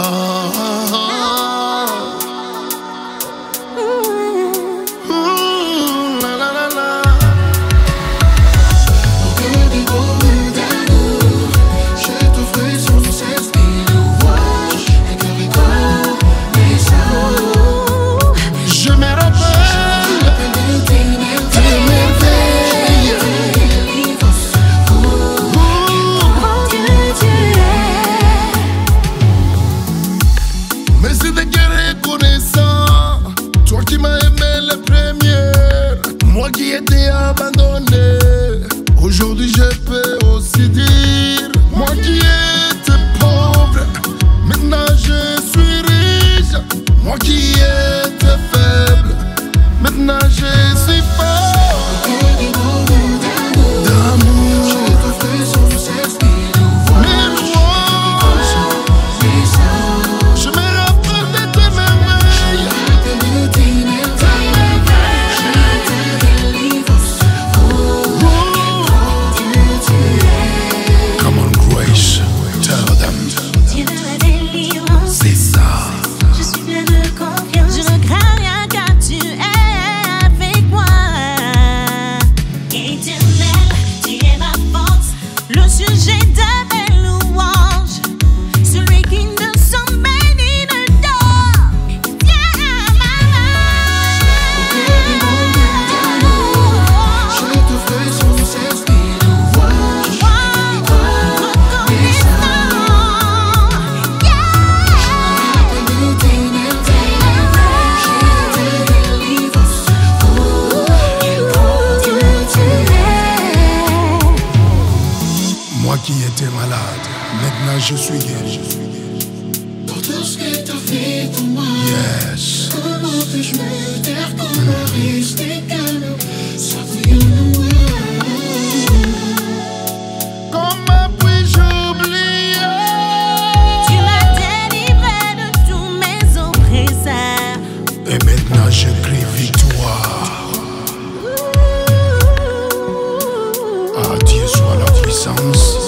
Oh. qui était abandonné. Aujourd'hui je peux aussi dire, moi qui étais pauvre, maintenant je suis riche. Moi qui étais faible, maintenant je le sujet de Je suis. Pour tout ce que tu as fait pour moi, comment puis-je me taire quand le? Ça fait un moment, comment puis-je oublier? Tu m'as délivré de tous mes oppresseurs, et maintenant je crie victoire. Ah, Dieu soit la puissance.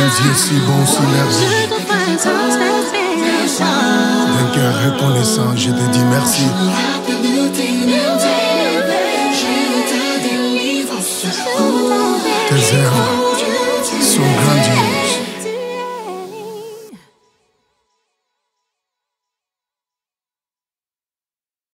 Vous yeux si bon, si D'un cœur reconnaissant, je te dis merci.